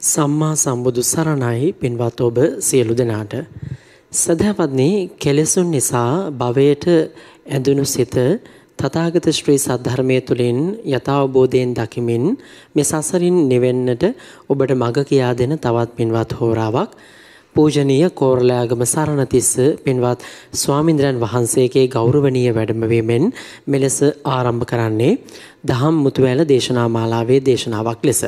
සම්මා සම්බුදු සරණයි පින්වත් ඔබ සියලු දෙනාට. සදහවත්නි කෙලෙසුන් නිසා භවයට ඇඳුණු සිත තථාගත ශ්‍රී සද්ධර්මයේ තුලින් යථාබෝධයෙන් දකිමින් මේ සසරින් නිවෙන්නට ඔබට මඟ කියා දෙන තවත් පින්වත් හෝරාවක් පූජනීය කෝරළයාගම සරණතිස්ස පින්වත් ස්වාමින්ද්‍රයන් වහන්සේගේ ගෞරවනීය වැඩමවීමෙන් මෙලෙස ආරම්භ කරන්නේ දහම් මුතුවැල දේශනා මාලාවේ දේශනාවක් ලෙස.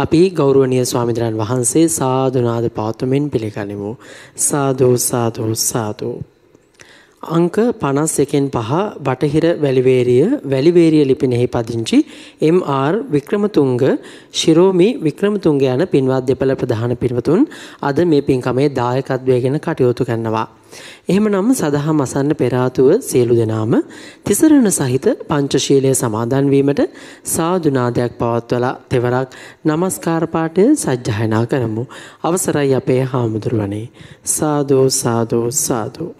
අපි ගෞරවනීය ස්වාමීන් වහන්සේ සාදුනාද පවත්වමින් පිළිගනිමු. සාදු සාදු සාදු. අංක 51න් පහ වටහිර වැලිවේරිය වැලිවේරිය ලිපිනෙහි පදිංචි එම්.ආර්. වික්‍රමතුංග ශිරෝමි වික්‍රමතුංග යන පින්වත් දෙපළ ප්‍රධාන පින්වතුන් අද මේ පින්කමේ දායකත්වයෙන් කටයුතු කරනවා. එහෙමනම් සදහම් අසන්න පෙර සියලු දෙනාම තිසරණ සහිත පංචශීලයේ සමාදන් වීමට සාදුනාදයක් පවත්වලා තෙවරක් নমස්කාර පාඨය සජ්ජායනා කරමු. අවසරයි අපේ හාමුදුරුවනේ. සාදු සාදු සාදු.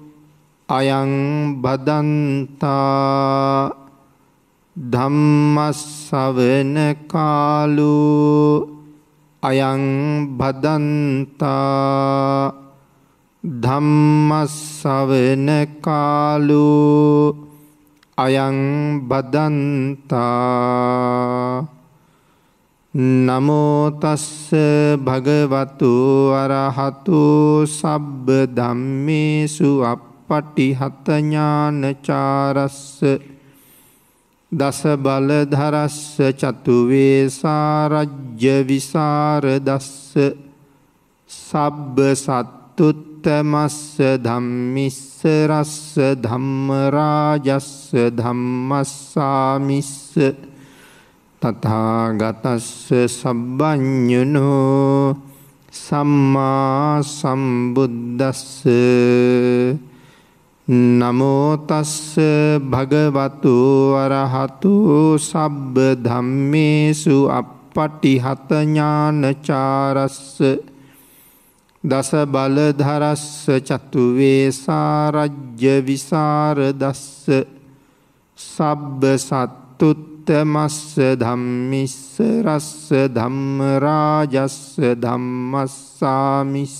අයං බදන්තා ධම්මස්සවන කාලෝ අයං බදන්තා ධම්මස්සවන කාලු අයං බදන්තා නමෝතස්ස භගවතු අරහතු සබ්බ ධම්මේසු අපපටිහතඥානචාරස්ස දස බලධරස්ස චතුවේ සාරජ්‍ය විසාරදස්ස සබ්බ සත්තුත් උත්තමස්ස ධම්මිස්ස රස්ස ධම්මරාජස්ස ධම්මස්සාමිස්ස තථාගතස්ස සබ්බඤුනෝ සම්මා සම්බුද්දස්ස. නමෝ තස්ස භගවතු අරහතු සබ්බ ධම්මේසු අප්පටිහත ඥානචාරස්ස දස බලධරස්ස චතුවේ සාරජ්‍ය විසරදස්ස සබ්බ සත්තුත්තමස්ස ධම්මිස්ස රස්ස ධම්ම රාජස්ස ධම්මස්සාමිස්ස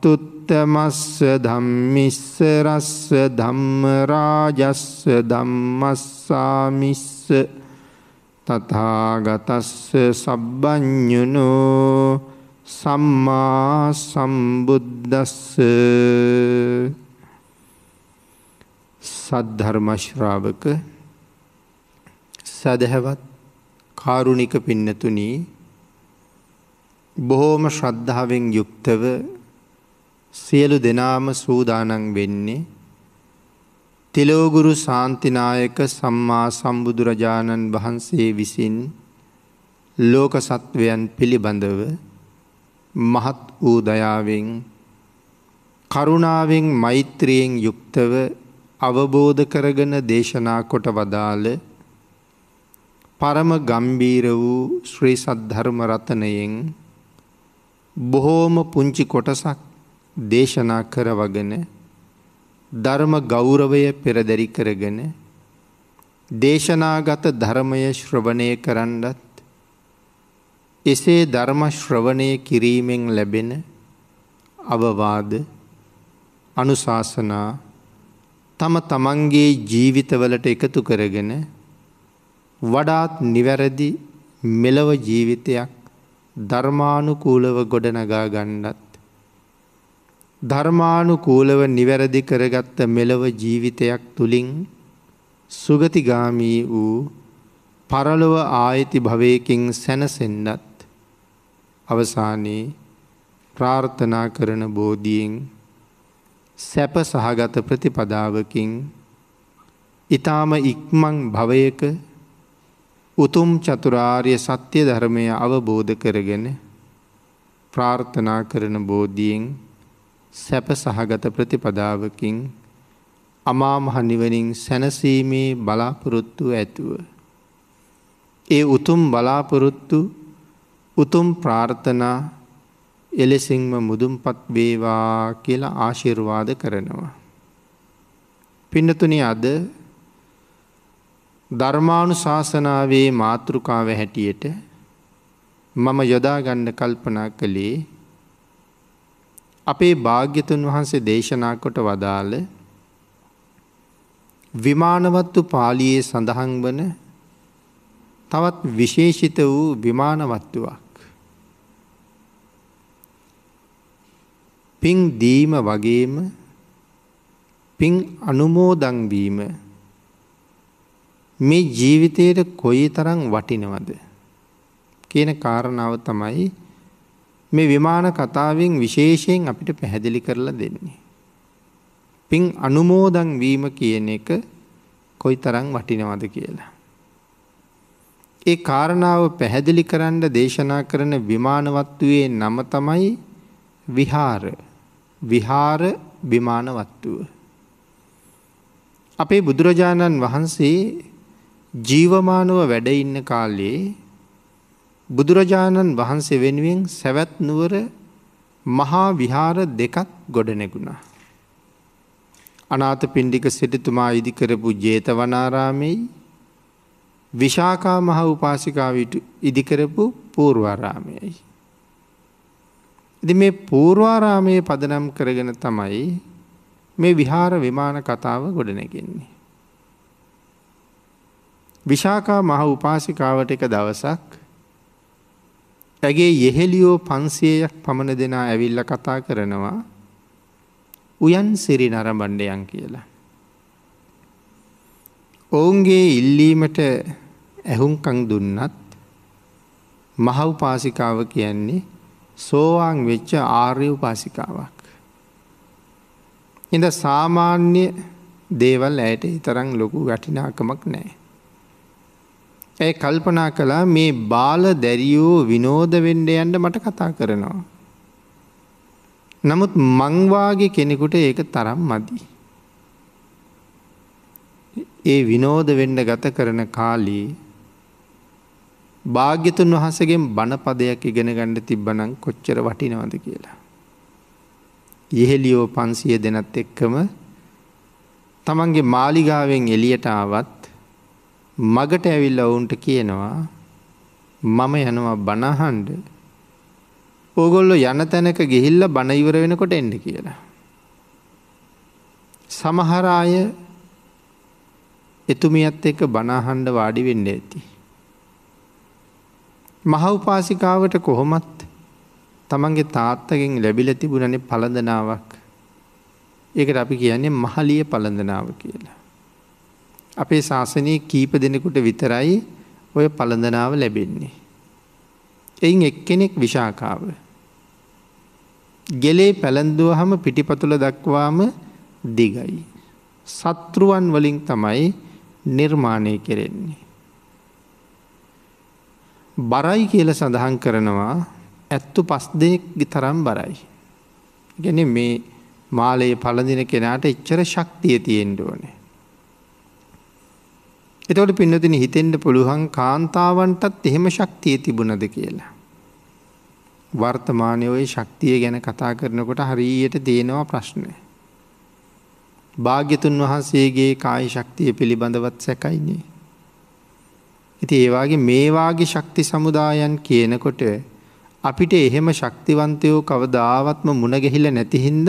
සත්තුත්තමස්ස ධම්මිස්ස රස්ස ධම්මරාජස්ස ධම්මස්සාමිස්ස තථාගතස්ස සබ්බඤුනෝ සම්මා සම්බුද්දස්ස සද්ධර්ම ශ්‍රාවක සදහවත් කාරුණික පින්නතුනි බොහෝම ශ්‍රද්ධාවෙන් යුක්තව සියලු දෙනාම සූදානම් වෙන්නේ තිලෝගුරු ශාන්තිනායක සම්මා සම්බුදුරජාණන් වහන්සේ විසින් ලෝක සත්වයන් පිළිබඳව මහත් වූ දයාවෙන් කරුණාවෙන් මෛත්‍රියෙන් යුක්තව අවබෝධ කරගෙන දේශනා කොට වදාළ පරම ගම්බීර වූ ශ්‍රී සද්ධර්ම රතනයෙන් බොහෝම පුංචි කොටසක් දේශනා කරවගෙන ධර්ම ගෞරවය පෙරදැරි කරගෙන දේශනාගත ධර්මය ශ්‍රවණය කරන්නත් එසේ ධර්ම ශ්‍රවණය කිරීමෙන් ලැබෙන අවවාද අනුශාසනා තම තමන්ගේ ජීවිතවලට එකතු කරගෙන වඩාත් නිවැරදි මෙලව ජීවිතයක් ධර්මානුකූලව ගොඩනගා ගන්නත් ධර්මානුකූලව නිවැරදි කරගත්ත මෙලව ජීවිතයක් තුළින් සුගතිගාමී වූ පරලොව ආයති භවයකින් සැනසෙන්නත් අවසානයේ ප්‍රාර්ථනා කරන බෝධියෙන් සැප සහගත ප්‍රතිපදාවකින් ඉතාම ඉක්මං භවයක උතුම් චතුරාර්ය සත්‍ය ධර්මය අවබෝධ කරගෙන ප්‍රාර්ථනා කරන බෝධියෙන් සැප සහගත ප්‍රතිපදාවකින් අමාමහනිවනින් සැනසීමේ බලාපොරොත්තු ඇතුව. ඒ උතුම් බලාපොරොත්තු උතුම් ප්‍රාර්ථනා එලෙසින්ම මුදුන්පත් වේවා කියලා ආශිර්වාද කරනවා. පින්නතුනි අද ධර්මානු ශාසනාවේ මාතෘකාව හැටියට මම යොදාගන්න කල්පනා කළේ අපේ භාග්‍යතුන් වහන්සේ දේශනා කොට වදාළ විමානවත්තු පාලියේ සඳහන් වන තවත් විශේෂිත වූ විමානවත්තුවක්. පින් දීම වගේම පින් අනුමෝදංවීම මේ ජීවිතයට කොයි තරං වටිනවද කියන කාරණාව තමයි මේ විමාන කතාවෙන් විශේෂයෙන් අපිට පැහැදිලි කරලා දෙන්නේ. පින් අනුමෝදන් වීම කියන එක කොයි තරං වටිනවද කියලා. ඒ කාරණාව පැහැදිලි කරන්න දේශනා කරන විමානවත්තුවේ නම තමයි විහාර විහාර විමානවත්තුව. අපේ බුදුරජාණන් වහන්සේ ජීවමානව වැඩඉන්න කාලේ බුදුරජාණන් වහන්සේ වෙනුවෙන් සැවැත් නුවර මහා විහාර දෙකක් ගොඩනැගුණා. අනාත පින්ඩික සිටිතුමා ඉදිකරපු ජේතවනාරාමෙයි විශාකා මහ උපාසිකාවිට ඉදිකරපු පූර්වාරාමයයි. ඉදි මේ පූර්වාරාමයේ පදනම් කරගෙන තමයි මේ විහාර විමාන කතාව ගොඩනැගෙන්නේ. විශාකා මහ උපාසිකාවට එක දවසක් ඇගේ යෙහෙලියෝ පන්සියයක් පමණ දෙනා ඇවිල්ල කතා කරනවා උයන් සිරි නරඹණ්ඩයන් කියලා. ඔවුන්ගේ ඉල්ලීමට ඇහුම්කං දුන්නත් මහව් පාසිකාව කියන්නේ සෝවාන් වෙච්ච ආර්ය උපාසිකාවක්. ඉඳ සාමාන්‍ය දේවල් ඇයට ඉතරං ලොකු වැටිනාකමක් නෑ. ඇය කල්පනා කළා මේ බාල දැරියෝ විනෝද වෙන්ඩ යන්ට මට කතා කරනවා. නමුත් මංවාගේ කෙනෙකුට ඒක තරම් මදි. ඒ විනෝද වෙන්ඩ ගත කරන කාලී භාග්‍යතුන් වහසගෙන් බණපදයක් ඉගෙන ගණ්ඩ තිබ්බනං කොච්චර වටිනවද කියලා. ඉහෙලියෝ පන්සිය දෙනත් එක්කම තමන්ගේ මාලිගාවෙන් එලියට ආවත් මගට ඇවිල්ල ඔවුන්ට කියනවා මම යනවා බණහන්ඩ ඕගොල්ලො යන තැනක ගෙහිල්ල බණයිවර වෙනකොට එන්ඩ කියලා. සමහරාය එතුමියත් එක්ක බනාහන්ඩ වාඩි වෙන්න ඇති. මහවපාසිකාවට කොහොමත් තමන්ගේ තාත්තගෙන් ලැබිල තිබුණනේ පලඳනාවක් ඒකට අපි කියන්නේ මහලිය පලඳනාව කියලා. අපේ ශාසනය කීප දෙනෙකුට විතරයි ඔය පළඳනාව ලැබෙන්නේ. එයින් එක්කෙනෙක් විශාකාව. ගෙලේ පැළඳුව හම පිටිපතුළ දක්වාම දිගයි. සත්‍රුවන් වලින් තමයි නිර්මාණය කෙරෙන්නේ. බරයි කියල සඳහන් කරනවා ඇත්තු පස්දෙක් තරම් බරයි. ගැන මේ මාලයේ පලඳින කෙනාට එච්චර ශක්තිය තියෙන්ඩ ඕනේ. එතවට පින්නතින හිතෙන්ට පුළුවන් කාන්තාවන්ටත් එහෙම ශක්තිය තිබුණද කියලා. වර්තමානය ඔය ශක්තිය ගැන කතා කරනකොට හරියට දේනවා ප්‍රශ්නය. භාග්‍යතුන් වහන්සේගේ කායි ශක්තිය පිළිබඳවත් සැකයින්නේ. ඉති ඒවාගේ මේවාගේ ශක්ති සමුදායන් කියනකොට අපිට එහෙම ශක්තිවන්තයෝ කවදාවත්ම මුණගැහිල නැතිහින්ද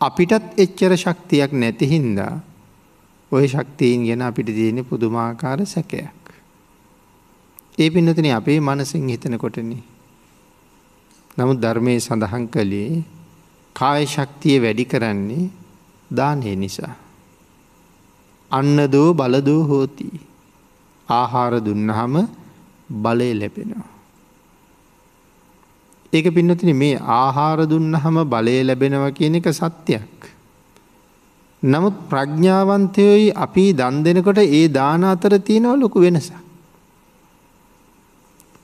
අපිටත් එච්චර ශක්තියක් නැතිහින්දා ඔය ශක්තියෙන් ගැන අපිට තියෙන පුදුමාකාර සැකයක්. ඒ පින්නතන අපේ මනසින් හිතන කොටන. නමුත් ධර්මය සඳහන් කළේ කාය ශක්තිය වැඩි කරන්නේ දානය නිසා. අන්න දෝ බලදෝ හෝති. ආහාර දුන්නහම බලය ලැබෙනවා. ඒක පින්නතින මේ ආහාර දුන්නහම බලය ලැබෙනවා කියන එක සත්‍යයක්. නමුත් ප්‍රඥාවන්තයොයි අපි දන් දෙනකොට ඒ දාන අතර තියෙනව ලොකු වෙනසක්.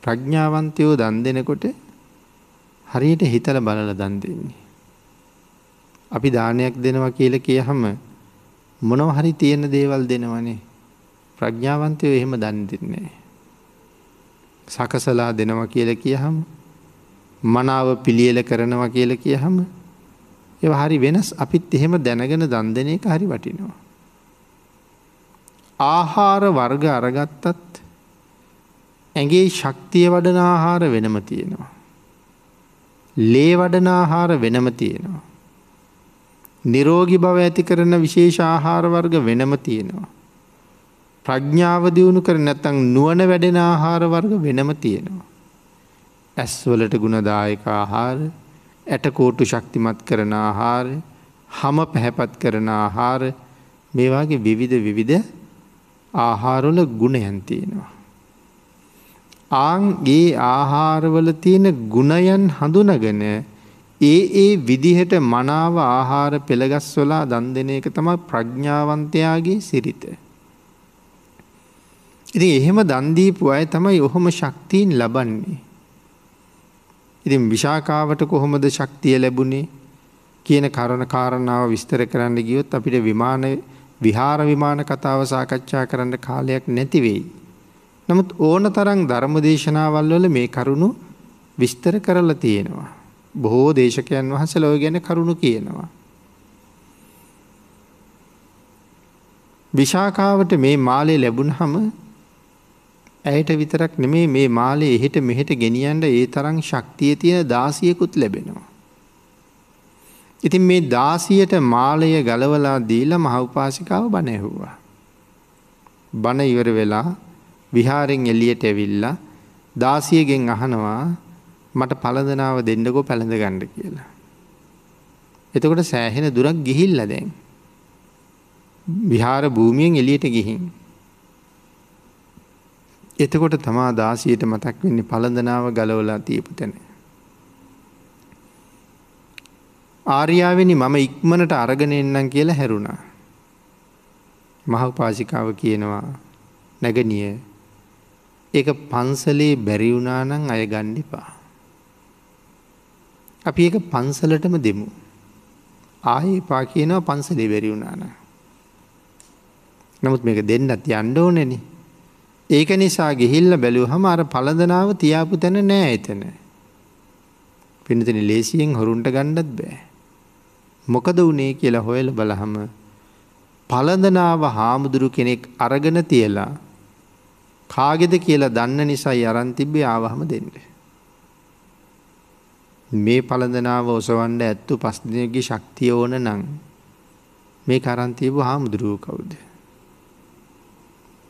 ප්‍රඥාවන්තයෝ දන් දෙනකොට හරියට හිතල බලල දන් දෙන්නේ. අපි දානයක් දෙනවා කියල කියහම මොනව හරි තියෙන දේවල් දෙනවනේ ප්‍රඥාවන්තයෝ එහෙම දන් දෙන්නේ. සකසලා දෙනවා කියල කියහම මනාව පිළියල කරනවා කියල කියහම ඒ හරි වෙනස් අපිත් එහෙම දැනගෙන දන් දෙන එක හරි වටිනවා. ආහාර වර්ග අරගත්තත් ඇගේ ශක්තිය වඩන ආහාර වෙනම තියෙනවා. ලේ වඩන ආහාර වෙනම තියෙනවා. නිරෝගි බව ඇති කරන විශේෂ ආහාර වර්ග වෙනම තියෙනවා. ප්‍රඥාව දියුණු කර නැතං නුවන වැඩෙන ආහාර වර්ග වෙනම තියෙනවා. ඇස්වලට ගුණදායක ආහාර ඇටකෝටු ශක්තිමත් කරන ආහාර හම පැහැපත් කරන ආහාර මේවාගේ විවිධ විවිධ ආහාරවල ගුණයන් තියෙනවා. ආන්ගේ ආහාරවල තියෙන ගුණයන් හඳුනගෙන ඒ ඒ විදිහට මනාව ආහාර පෙළගස්වලා දන් දෙන එක තමයි ප්‍රඥාවන්තයාගේ සිරිත. ඉතින් එහෙම දන්දීපු අය තමයි ඔහොම ශක්තිීන් ලබන්නේ. ඉතින් විශාකාවට කොහොමද ශක්තිය ලැබුණේ කියන කරණ කාරණාව විස්තර කරන්න ගියොත් අපිට විමාන විහාර විමාන කතාව සාකච්ඡා කරන්න කාලයක් නැතිවෙයි. නමුත් ඕන තරං ධර්ම දේශනාවල් වල මේ කරුණු විස්තර කරලා තියෙනවා. බොහෝ දේශකයන් වහස ලොව ගැන කරුණු කියනවා. විශාකාවට මේ මාලේ ලැබුණ හම ඇයට විතරක් නෙමේ මේ මාලේ එහෙට මෙහෙට ගෙනියන්ට ඒ තරං ශක්තිය තියෙන දාසියකුත් ලැබෙනවා. ඉතින් මේ දාසියට මාලය ගලවලා දීල මහවපාසිකාව බණැහුවා. බණ ඉවර වෙලා විහාරෙන් එලියට ඇවිල්ලා දාසියගෙන් අහනවා මට පලදනාව දෙන්නකෝ පැළඳ ගණ්ඩ කියලා. එතකොට සෑහෙන දුරක් ගිහිල්ල දැන්. විහාර භූමියෙන් එලියට ගිහින්. එතකොට තමා දාසියට මතක් වෙන්නේ පළඳනාව ගලවලා තියපු තැන. ආර්යාවෙනි මම ඉක්මනට අරගෙන එන්නම් කියලා හැරුණා. මහපාසිකාව කියනවා නැගනිය ඒ පන්සලේ බැරිවුනානං අය ගණ්ඩිපා. අපි ඒක පන්සලටම දෙමු. ආයේ පා කියනවා පන්සලේ බැරිවුනාන. නමුත් මේක දෙන්නත් යන්ඩෝනෙනේ ඒක නිසා ගෙහිල්ල බැලූ හම අර පලඳනාව තියාපු තැන නෑ එතන. පිනතින ලේසියෙන් හොරුන්ට ගණ්ඩත් බෑ. මොකද වනේ කියලා හොයල බලහම පලඳනාව හාමුදුරු කෙනෙක් අරගෙන තියලා කාගෙද කියලා දන්න නිසයි අරන්තිබ්බේ ආවහම දෙන්න. මේ පලඳනාව ඔසවන්ඩ ඇත්තු පස්දිනගේ ශක්තිය ඕන නං මේ කරන්තිීබ හාමුදුරුව කවුද.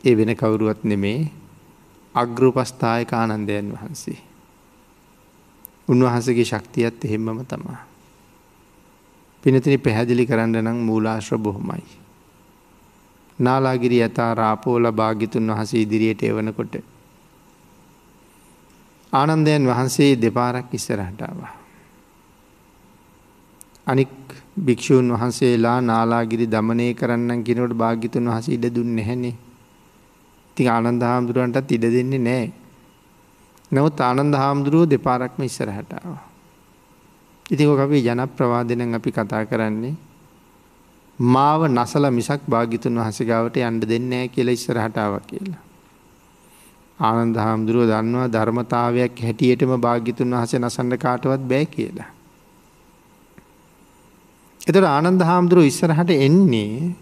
ඒ වෙන කවුරුවත් නෙමේ අග්‍රපස්ථායක ආනන්දයන් වහන්සේ. උන්වහන්සගේ ශක්තියත් එහෙම්මම තමා. පිනතිනි පැහැදිලි කරන්න නම් මූලාශ්‍ර බොහොමයි. නාලාගිරි ඇතා රාපෝල භාගිතුන් වහස ඉදිරියට එවනකොට. ආනන්දයන් වහන්සේ දෙපාරක් ඉස්සරහටාවා. අනික් භික්‍ෂූන් වහන්සේලා නාලාගිරි දමනය කරන්න කිනවට භාගිතුන් වහස ඉඩ දුන්න නැහැනේ ඉතින් ආනන්ද හාමුදුරුවන්ටත් ඉඩ දෙන්නේ නෑ. නවත් ආනන්ද හාමුදුරුව දෙපාරක්ම ඉස්සරහටාව. ඉතික අපි ජන ප්‍රවාදනන් අපි කතා කරන්නේ මාව නසල මිසක් භාගිතුන් වහසගාවට යන්ඩ දෙන්නෑ කියල ඉස්සරහටාව කියලා. ආනන්ද හාමුදුරුව දන්නවා ධර්මතාවයක් හැටියටම භාගිතුන් වහස නසන්ඩ කාටවත් බෑ කියලා. එතට ආනන්ද හාමුදුරුව ඉස්සරහට එන්නේ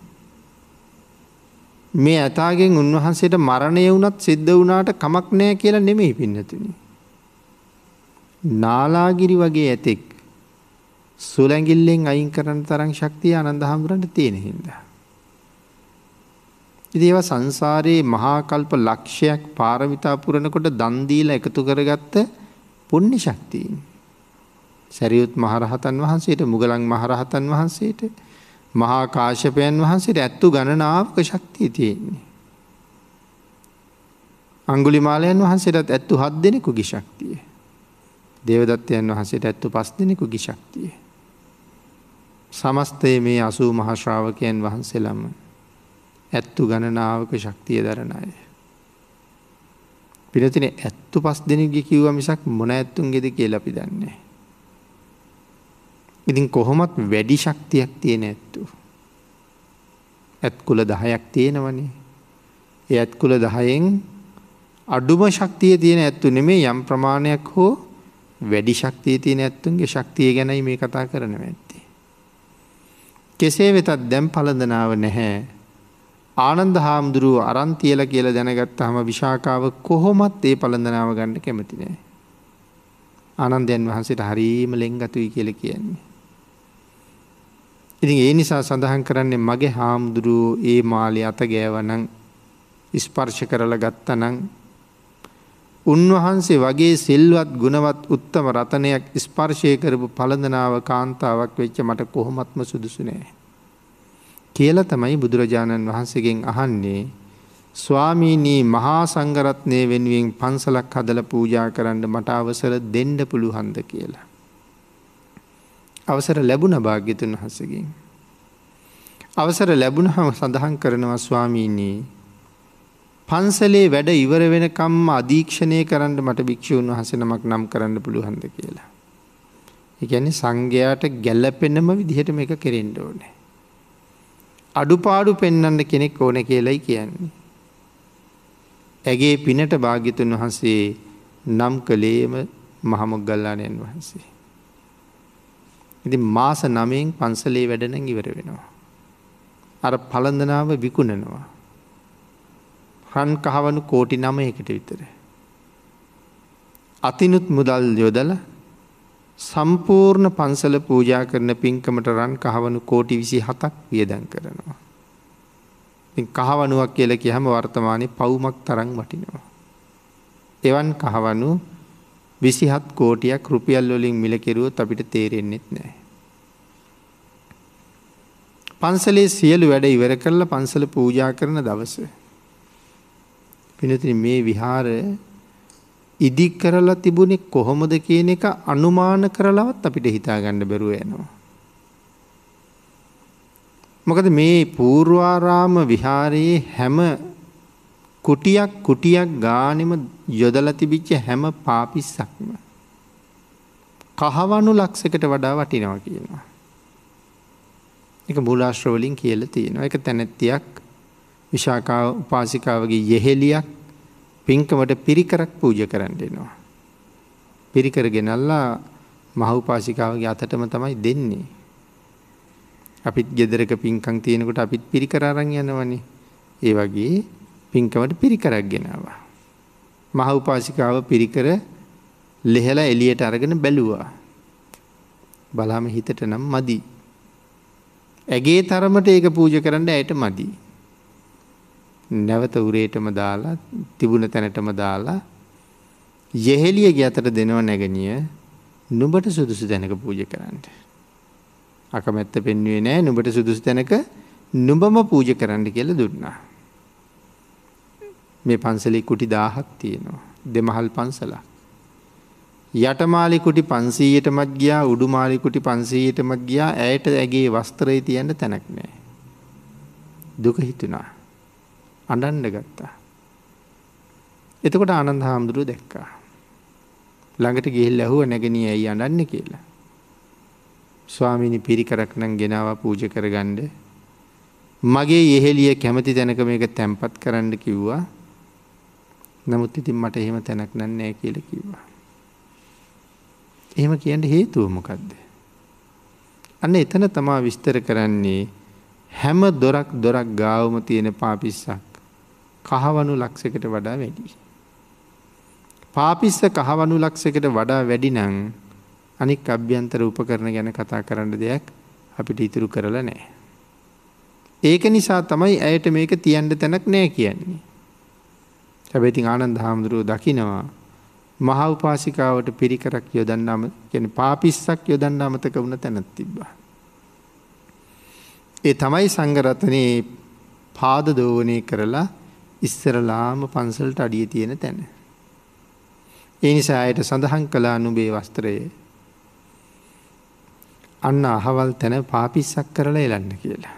මේ ඇතාගෙන් උන්වහන්සේට මරණය වුනත් සිද්ධ වනාට කමක් නෑ කියලා නෙමෙයි පින්නතුනි. නාලාගිරි වගේ ඇතෙක් සුලැගිල්ලෙන් අයින් කරන තරං ශක්තිය අනන්ද හාමුදුරන්ට තියෙන හින්ද. ඉතිඒව සංසාරයේ මහාකල්ප ලක්ෂයක් පාරමිතා පුරණකොට දන්දීල එකතු කරගත්ත පුුණ්‍ය ශක්තිීන්. සැරියුත් මහරහතන් වහන්සේට මුගලන් මහරහතන් වහන්සේට මහා කාශපයන් වහන්සේට ඇත්තු ගණනාවක ශක්තිය තියෙන්නේ. අංගුලි මාලයන් වහන්සේටත් ඇත්තු හත් දෙනෙකුගේ ශක්තිය. දේවදත්තයන් වහන්සේට ඇත්තු පස් දෙනෙකුගේ ශක්තිය. සමස්තය මේ අසූ මහශ්‍රාවකයන් වහන්සේලම ඇත්තු ගණනාවක ශක්තිය දරණය. පිනතින ඇත්තු පස් දෙනෙගේ කිව්ව මිසක් මොන ඇත්තුන්ගෙද කියල අපි දන්නේ. ඉතින් කොහොමත් වැඩි ශක්තියක් තියෙන ඇත්තු. ඇත්කුල දහයක් තියෙනවනේ. ඒ ඇත්කුල දහයෙන් අඩුම ශක්තිය තියෙන ඇත්තු නෙමේ යම් ප්‍රමාණයක් හෝ වැඩි ශක්තිය තියෙන ඇත්තුන්ගේ ශක්තිය ගැනයි මේ කතා කරන ඇත්තේ. කෙසේ වෙතත් දැම් පලඳනාව නැහැ. ආනන්ද හාමුදුරුව අරන්තියල කියල දැනගත් හම විශාකාව කොහොමත් ඒ පළඳනාව ගණඩ කැමතිනෑ. ආනන්දයන් වහන්සේට හරීම ලෙංගතුයි කියල කියන්නේ. ඉතින් ඒ නිසා සඳහන් කරන්නේ මගේ හාමුදුරුවෝ ඒ මාලි අත ගෑවනං ස්පර්ශ කරල ගත්තනං උන්වහන්සේ වගේ සිල්වත් ගුණවත් උත්තම රතනයක් ස්පර්ශය කරපු පළඳනාව කාන්තාවක් වෙච්ච මට කොහොමත්ම සුදුසුනෑ. කියල තමයි බුදුරජාණන් වහන්සේගෙන් අහන්නේ ස්වාමීනී මහා සංගරත්නය වෙනුවෙන් පන්සලක් හදල පූජා කරන්න මට අවසර දෙන්ඩ පුළුහන්ද කියලා. අවසර ලැබුණ භාග්‍යතුන් වහසකින්. අවසර ලැබුණ හම සඳහන් කරනවා ස්වාමීනී පන්සලේ වැඩ ඉවර වෙනකම්ම අධීක්ෂණය කරන්න මට භික්‍ෂූන් වහස නමක් නම් කරන්න පුළුහන්ද කියලා. එකැනි සංඝයාට ගැල්ලපෙන්නම විදිහට මේ එක කෙරෙන්ඩ ඕනේ. අඩුපාඩු පෙන්නන්න කෙනෙක් ඕන කියලයි කියන්නේ. ඇගේ පිනට භාග්‍යතුන් වහන්සේ නම් කළේම මහමොග්ගල්ලානයන් වහන්සේ. ඉති මාස නමයෙන් පන්සලේ වැඩන ඉවර වෙනවා. අර පළඳනාව විකුණනවා. රන් කහවනු කෝටි නමයකට විතර. අතිනුත් මුදල් යොදල සම්පූර්ණ පන්සල පූජා කරන පින්කමට රන් කහවනු කෝටි විසි හතක් වියදැන් කරනවා. කහවනුවක් කියල කියහම වර්තමානය පවුමක් තරං වටිනවා. එවන් කහවනු විසිහත් කෝටියක් රුපියල් වලින් මිලකිරුවත් අපිට තේරෙන්නෙත් නෑ. පන්සලේ සියලු වැඩ ඉවර කරලා පන්සල පූජා කරන දවස. පිනතින මේ විහාර ඉදි කරලා තිබුණෙ කොහොමද කියන එක අනුමාන කරලවත් අපිට හිතාගණ්ඩ බැරුව යනවා. මොකද මේ පූර්වාරාම විහාරයේ හැම කුටියක් කුටියක් ගානෙම යොදල තිබිච්ච හැම පාපිස්සක්ම. කහවනු ලක්සකට වඩා වටිනවා කියනවා. එක මුලාශ්‍රවලින් කියල තියෙනවා එක තැනැත්තියක් විශාකාව උපාසිකාවගේ යෙහෙලියක් පින්කමට පිරිකරක් පූජ කරන්න දෙනවා. පිරිකර ගෙනල්ලා මහුපාසිකාවගේ අතටම තමයි දෙන්නේ. අපිත් ගෙදරක පින්කං තියෙනකොට අපිත් පිරිකරරං යනවනේ ඒ වගේ පින්කමට පිරිකරක් ගෙනවා. මහ උපාසිකාව පිරිකර ලෙහෙලා එලියට අරගෙන බැලුවා. බලාම හිතට නම් මදී. ඇගේ තරමට ඒක පූජ කරන්න ඇයට මදී. නැවත උරේටම දාලා තිබුණ තැනටම දාලා යෙහෙලියගේ අතට දෙනව නැගනිය නුබට සුදුසු තැනක පූජ කරන්න. අකමැත්ත පෙන්වේ නෑ නුබට සුදුසු තැනක නුබම පූජ කරන්න කියල දුන්නා. මේ පන්සලි කුටි දාහක් තියෙනවා දෙමහල් පන්සලා. යටමාලිකුටි පන්සීයටමත් ගියා උඩුමාලිකුටි පන්සීයටමත් ගියා ඇයට ඇගේ වස්තරය තියන්න තැනක් නෑ. දුක හිතුනා. අඩන්ඩ ගත්තා. එතකොට ආනන්ද හාමුදුරුව දැක්කා. ළඟට ගෙල් ඇහුව නැගනී ඇයි අඩන්න කියලා. ස්වාමිනි පිරිකරක් නම් ගෙනාව පූජ කරගණ්ඩ මගේ යෙහෙලිය කැමති තැනක මේක තැන්පත් කරන්න කිව්වා නමුත් ඉතින් මට එහෙම තැනක් නන්නෑ කියල කිව්වා. එහෙම කියන්න හේතුව මොකක්ද. අන්න එතන තමා විස්තර කරන්නේ හැම දොරක් දොරක් ගාවම තියෙන පාපිස්සක් කහවනු ලක්සකට වඩා වැඩි. පාපිස්ස කහවනු ලක්සකට වඩා වැඩි නං අනික් අභ්‍යන්තර උපකරන ගැන කතා කරන්න දෙයක් අපිට ඉතුරු කරලා නෑ. ඒක නිසා තමයි ඇයට මේක තියන්ට තැනක් නෑ කියන්නේ. හැබැයිතින් ආනන්ද හාමුදුරුව දකිනවා මහවපාසිකාවට පිරිකරක් යොදන්නම ගැන පාපිස්සක් යොදන්න අමතක වුණ තැනත් තිබ්බා. ඒ තමයි සංගරතනයේ පාද දෝවනය කරලා ඉස්සරලාම පන්සල්ට අඩිය තියෙන තැන. ඒ නිසා අයට සඳහන් කලා නුබේ වස්ත්‍රයේ අන්න අහවල් තැන පාපිස්සක් කරලා එලන්න කියලා.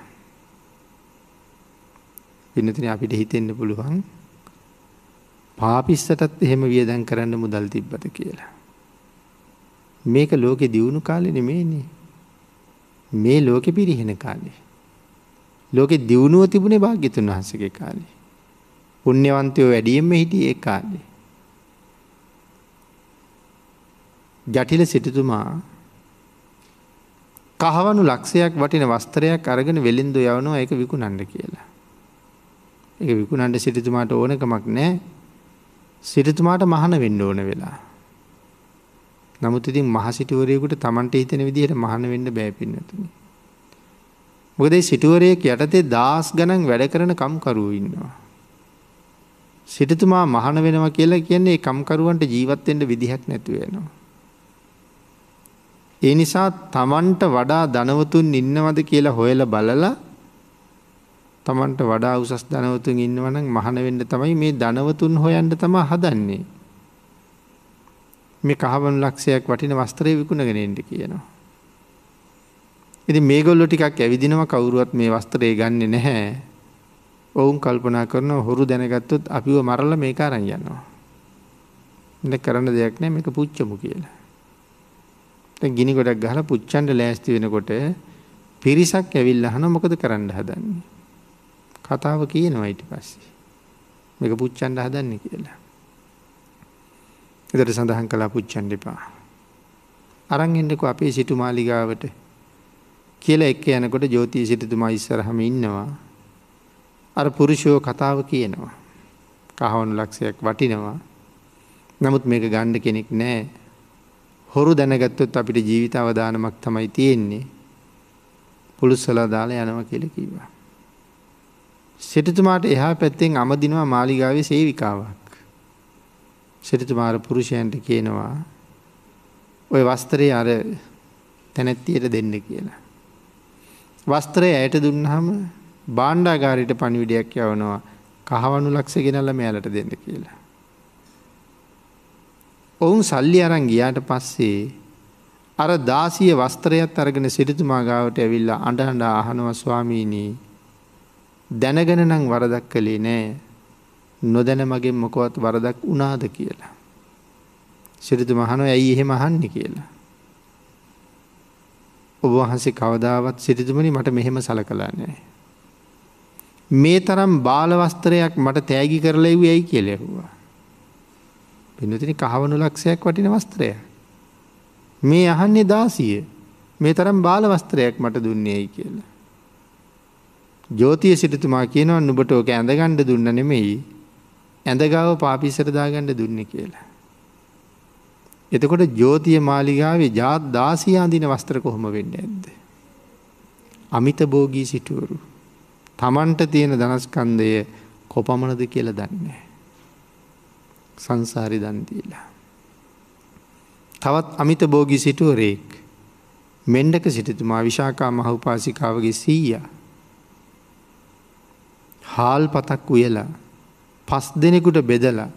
පිනතින අපිට හිතෙන්න පුළුවන් පාපිස්සටත් එහෙම වියදැන් කරන්න මුදල් තිබ්බත කියලා. මේක ලෝකෙ දියුණු කාලෙ නෙමේනේ. මේ ලෝකෙ පිරිහෙන කාලේ. ලෝකෙ දියුණුව තිබුණේ භාග්‍යතුන් වහන්සගේ කාලේ. පුුණ්‍යවන්තයෝ වැඩියෙන්ම හිටිය ඒ කාලේ. ජටිල සිටතුමා කහවනු ලක්ෂයක් වටින වස්තරයක් අරගෙන වෙලින්දු යවනවා එක විකුණන්ඩ කියලා. එක විකුණන්ඩ සිටිතුමාට ඕනකමක් නෑ සිරිතුමාට මහන වෙන්න ඕන වෙලා. නමුත් ඉතින් මහසිටුවරයකුට තමන්ට හිතන විදිහට මහන වෙන්න බෑපින්නතුනි. මොකදේ සිටුවරයෙක් යටතේ දස් ගණන් වැඩ කරන කම්කරුව ඉන්නවා. සිටතුමා මහන වෙනවා කියලා කියන්නේ කම්කරුවන්ට ජීවත්වෙන්ට විදිහක් නැතුවෙනවා. ඒ නිසා තමන්ට වඩා දනවතුන් ඉන්නවද කියලා හොයල බලලා තමන්ට වඩා උසස් ධනවතුන් ඉන්නවනම් මහන වෙන්න තමයි මේ ධනවතුන් හොයන්ට තම හදන්නේ. මේ කහවන් ලක්ෂයක් වටින වස්ත්‍රය විකුණගෙනෙන්ට කියනවා. ඉති මේගොල්ලො ටිකක් ඇවිදිනව කවුරුවත් මේ වස්ත්‍රය ගන්න නැහැ. ඔවුන් කල්පනා කරන හොරු දැනගත්තොත් අපිව මරල මේ කාරන් යනවා. එ කරන්න දෙයක් නෑ මේක පුච්චමු කියලා. ගිනි ගොඩක් ගහල පුච්චන්ඩ ලෑස්ති වෙනකොට පිරිසක් ඇවිල්ල හන මොකද කරන්න හදන්නේ. කතාව කියනවා ඊට පස්සේ. මේක පුච්චන්ඩ හදන්නේ කියලා. එදට සඳහන් කලා පුච්චන්ඩිපා. අරං එන්නක අපේ සිටු මාලිගාවට කියලා එක්ක යනකොට ජෝතිය සිටතුමා ඉස්සරහම ඉන්නවා. අර පුරුෂයෝ කතාව කියනවා. කහවනු ලක්ෂයක් වටිනවා. නමුත් මේක ගණ්ඩ කෙනෙක් නෑ. හොරු දැනගත්තොත් අපිට ජීවිත අවධානමක් තමයි තියෙන්නේ. පුළුස්සලා දාලා යනව කියල කිවා. සිටතුමාට එහා පැත්තෙන් අමදිනවා මාලිගාවේ සේවිකාවක්. සිටතුමාර පුරුෂයන්ට කියනවා ඔය වස්තරය අර තැනැත්තියට දෙන්න කියලා. වස්ත්‍රය ඇයට දුන්නහම බාණ්ඩාගාරිට පණිවිඩයක් යවනවා කහවනු ලක්ෂ ගෙනල්ල මෙයාලට දෙන්න කියලා. ඔවුන් සල්ලි අරන් ගියාට පස්සේ අර දාසිය වස්ත්‍රයත් අරගෙන සිරිතුමා ගාවට ඇවිල්ල අඩ හඬ අහනව ස්වාමීනී දැනගෙන නං වරදක් කළේ නෑ නොදැන මගෙන් මොකොවත් වරදක් උනාද කියලා. සිරිතු මහනො ඇයි එහෙම අහන්න කියලා. ඔබ වහන්සේ කවදාවත් සිරිතුමනි මට මෙහෙම සල කලා නෑ. මේ තරම් බාලවස්තරයක් මට තෑගි කරලා එව් ඇයි කියලෙහවා. පිනතින කහවනු ලක්ෂයක් වටින වස්ත්‍රය. මේ අහන්නේ දාසිය මේ තරම් බාලවස්ත්‍රයක් මට දුන්නේයි කියලා. ජෝතිය සිටතුමා කියනවා නුබට ඕක ඇඳගණ්ඩ දුන්න නෙමෙයි ඇඳගාව පාපිසර දාගණ්ඩ දුන්න කියලා. එතකොට ජෝතිය මාලිගාවේ ජාත් දාසියාන්දින වස්ත්‍ර කොහොම වෙන්න ඇද්ද. අමිත බෝගී සිටුවරු. තමන්ට තියෙන දනස්කන්දය කොපමණද කියල දන්නේ. සංසාරි දන්දීලා. තවත් අමිත බෝගි සිටුවරේක් මෙන්ඩක සිටතුමා විශාකා මහුපාසිකාවගේ සීයා හාල් පතක් උයලා පස් දෙනෙකුට බෙදලා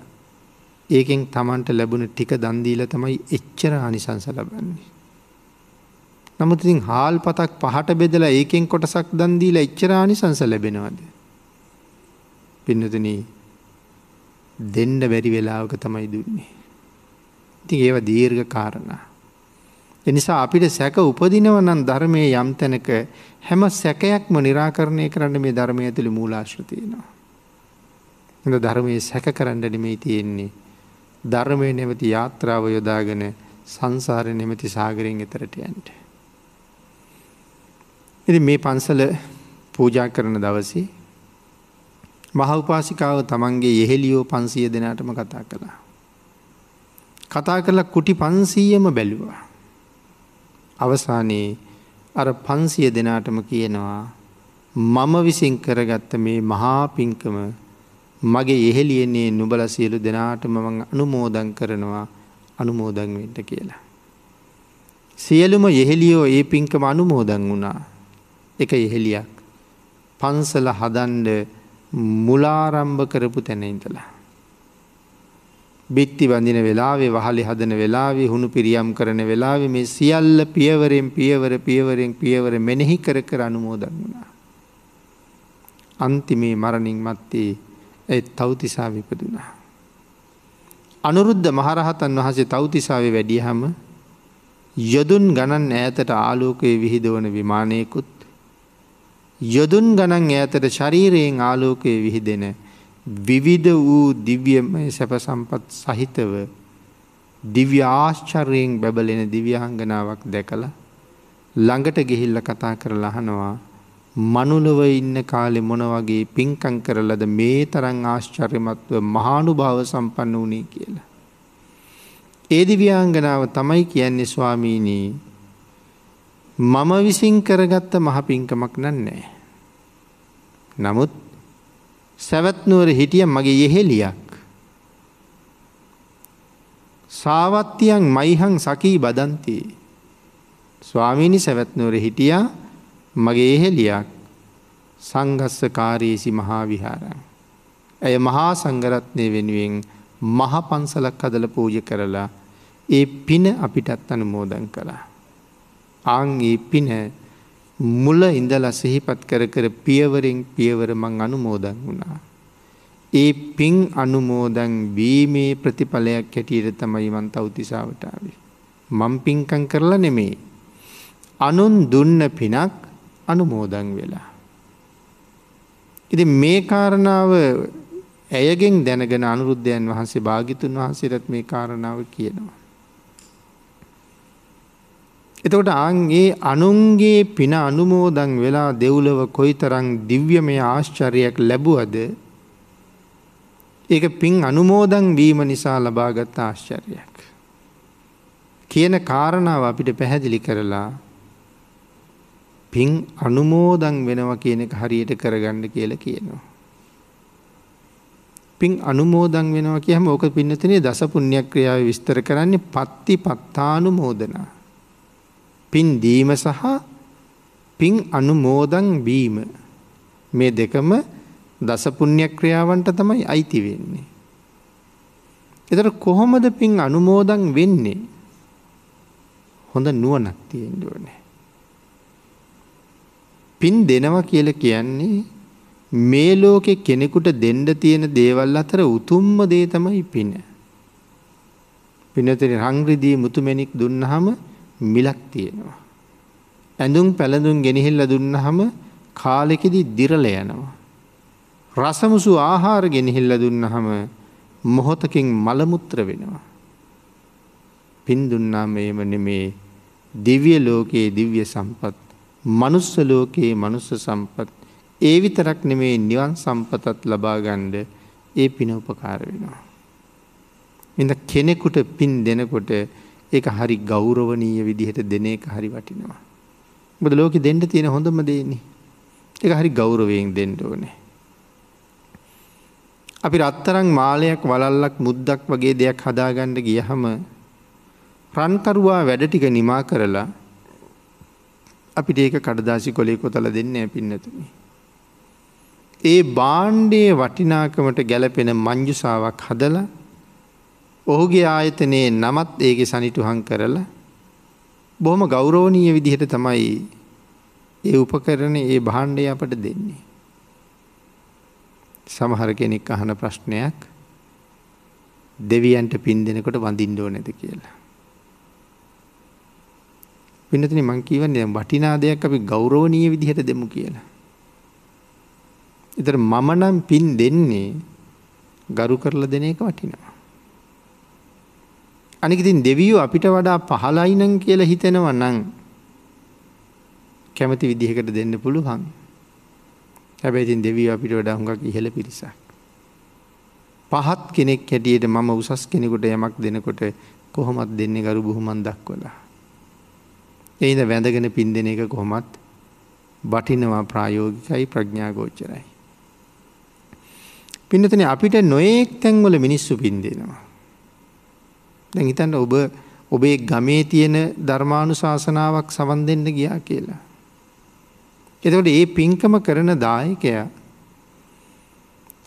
ඒකෙන් තමන්ට ලැබුණ ටික දන්දීල තමයි එච්චර ආනිසංස ලබන්නේ. නමුතින් හාල් පතක් පහට බෙදලා ඒකෙන් කොටසක් දන්දීල එච්චර ආනිසංස ලැබෙනවාද. පින්නතන දෙන්ඩ බැරි වෙලාවක තමයි දුන්නේ. ඉතින් ඒව දීර්ඝ කාරණා. එනිසා අපිට සැක උපදිනව නම් ධර්මය යම් තැනක හැම සැකයක්ම නිරාකරණය කරන්න මේ ධර්මය ඇතුළි මූලාශ්‍රතියනවා. හඳ ධර්මය සැක කරන්න නෙමෙයි තියෙන්නේ. ධර්මය නැමති යාත්‍රාව යොදාගෙන සංසාරය නෙමති සාගරයෙන් එතරට යන්ට. ඉති මේ පන්සල පූජා කරන දවසේ මහවපාසිකාව තමන්ගේ යෙහෙලියෝ පන්සිය දෙනාටම කතා කළා. කතා කරලා කුටි පන්සීයම බැලුවා. අවසානයේ අර පන්සිය දෙනාටම කියනවා මම විසින් කරගත්ත මේ මහා පින්කම මගේ එහෙලියන්නේ නුබල සියලු දෙනාට මමං අනුමෝදන් කරනවා අනුමෝදන් වෙන්ට කියලා. සියලුම යෙහෙලියෝ ඒ පින්කම අනුමෝදන් වුණා එක එහෙලියක් පන්සල හදන්ඩ මුලාරම්භ කරපු තැනයින්තලා. බිත්ති වඳින වෙලාවේ වහලි හදන වෙලාවේ හුණු පිරියම් කරන වෙලාව මේ සියල්ල පියවරෙන් පියවර පියවරෙන් පියවර මෙනෙහි කර කර අනුමෝදන් වුණා. අන්තිමේ මරණින් මත්තේ ඇ තවතිසා විපදුනා. අනුරුද්ධ මහරහතන් වහසේ තවතිසාාව වැඩියහම යොදුන් ගණන් ඈතට ආලෝකයේ විහිදවන විමානයකුත් යොදුන් ගණන් ඈතට ශරීරයෙන් ආලෝකයේ විහිදෙන විවිධ වූ දිව්‍යමය සැප සම්පත් සහිතව දිව්‍ය ආශ්චර්යෙන් බැබලෙන දිව්‍යහංගනාවක් දැකලා ළඟට ගිහිල්ල කතා කරලා අහනවා මනුලොව ඉන්න කාලෙ මොන වගේ පින්කං කරලද මේ තරං ආශ්චර්යමත්ව මහානු භාව සම්පන්න වනේ කියලා. ඒදිව්‍යාංගනාව තමයි කියන්නේ ස්වාමීනී මම විසින් කරගත්ත මහ පින්කමක් නන්නේ. නමුත් සැවත්නුවර හිටිය මගේ යෙහෙලියක්. සාවත්තියන් මයිහං සකී බදන්තිී. ස්වාමීනි සැවැත්නුවර හිටියා මගේ එහෙලියක් සංගස්ස කාරයේසි මහා විහාරං. ඇය මහා සංගරත්නය වෙනුවෙන් මහ පන්සලක් හදල පූජ කරලා ඒ පින අපිටත් අනුමෝදන් කළා. ආංගේ පින මුල ඉඳලා සිහිපත් කර කර පියවරෙන් පියවර මං අනුමෝදන් වුණා. ඒ පින් අනුමෝදන් වීමේ ප්‍රතිඵලයක් හැටියට තමයි මන් තවතිසාාවටාවේ. මං පින්කං කරලා නෙමේ. අනුන් දුන්න පිනක් අනුමෝදන් වෙලා. ඉති මේ කාරණාව ඇයගෙන් දැනගෙන අනුරුද්ධයන් වහන්සේ භාගිතුන් වහන්සේරත් මේ කාරණාව කියනවා. එතකොට අන්ගේ අනුන්ගේ පින අනුමෝදන් වෙලා දෙව්ලව කොයි තරං දිව්‍යමය ආශ්චර්යයක් ලැබුවද ඒක පින් අනුමෝදන් වීම නිසා ලබාගත් ආශ්චර්යයක්. කියන කාරණාව අපිට පැහැදිලි කරලා පින් අනුමෝදන් වෙනව කියන එක හරියට කරගන්න කියල කියනවා. පින් අනුමෝදන් වෙනවා කියහම ඕක පින්නතිනේ දස පුුණ්‍යයක් ක්‍රියාව විස්තර කරන්නේ පත්ති පත්තානුමෝදනා. පින් දීම සහ පින් අනුමෝදන් වීම මේ දෙකම දසපුුණ්‍ය ක්‍රියාවන්ට තමයි අයිති වෙන්නේ. එතට කොහොමද පින් අනුමෝදන් වෙන්නේ හොඳ නුවනක් තියෙන්ඩුවනේ. පින් දෙනවා කියල කියන්නේ මේ ලෝකෙ කෙනෙකුට දෙන්ඩ තියෙන දේවල් අතර උතුම්ම දේ තමයි පින. පිනතෙන රංග්‍රදී මුතුමැනික් දුන්නහම මිලක් තියෙනවා. ඇඳුම් පැළඳුම් ගෙනහිල්ල දුන්නහම කාලෙකෙදි දිරල යනවා. රසමුසු ආහාර ගෙනහිල්ල දුන්නහම මොහොතකින් මළමුත්‍ර වෙනවා. පින් දුන්නාම එම නෙමේ දිව්‍ය ලෝකයේ දිව්‍ය සම්පත් මනුස්ස ලෝකයේ මනුස්ස සම්පත් ඒ විතරක් නෙමේ නිවන් සම්පතත් ලබාගණ්ඩ ඒ පින උපකාර වෙනවා. එඳ කෙනෙකුට පින් දෙනකොට ඒක හරි ගෞරවනීය විදිහට දෙන එක හරි වටිනවා. බද ලෝක දෙන්න තියෙන හොඳම දේන්නේ. එක හරි ගෞරවයෙන් දෙන්න ඕනේ. අපි රත්තරං මාලයක් වලල්ලක් මුද්දක් වගේ දෙයක් හදාගණ්ඩ ගියහම රන්කරුවා වැඩ ටික නිමා කරලා අපිට ඒක කඩදාසි කොලේ කොතල දෙන්න පින්නතුනි. ඒ බාණ්ඩයේ වටිනාකමට ගැලපෙන මංජුසාවක් හදලා ඔහුගේ ආයතනයේ නමත් ඒක සනිටුහන් කරලා බොහොම ගෞරෝණීය විදිහට තමයි ඒ උපකරන ඒ භාණ්ඩය අපට දෙන්නේ. සමහර කෙනෙක් අහන ප්‍රශ්නයක් දෙවියන්ට පින් දෙනකොට වඳින්ඩෝ නැද කියලා. පිනතින මංකීවන්නේ වටිනා දෙයක් අපි ගෞරෝණීය විදිහට දෙමු කියලා. එතර මම නම් පින් දෙන්නේ ගරු කරලා දෙන එක වටිනවා. අනිකතින් දෙවියෝ අපිට වඩා පහලයිනං කියලා හිතෙනවා නං කැමති විදිහකට දෙන්න පුළුවන්. හැබැයිතින් දෙවිය අපිට වඩා හුඟක් ඉහළ පිරිසක්. පහත් කෙනෙක් හැටියට මම උසස් කෙනෙකුට යමක් දෙනකොට කොහොමත් දෙන්නේ ගරු බොහොමන් දක්වලා. එයිද වැඳගෙන පින් දෙන එක කොහොමත් බටිනවා ප්‍රායෝගිකයි ප්‍රඥාගෝච්චරයි. පින්නතන අපිට නොයෙක් තැන්වල මිනිස්සු පින්දෙනවා. දැන් හිතන්න ඔබ ඔබේ ගමේ තියෙන ධර්මානු ශාසනාවක් සවන් දෙන්න ගියා කියලා. එතකොට ඒ පින්කම කරන දායකයා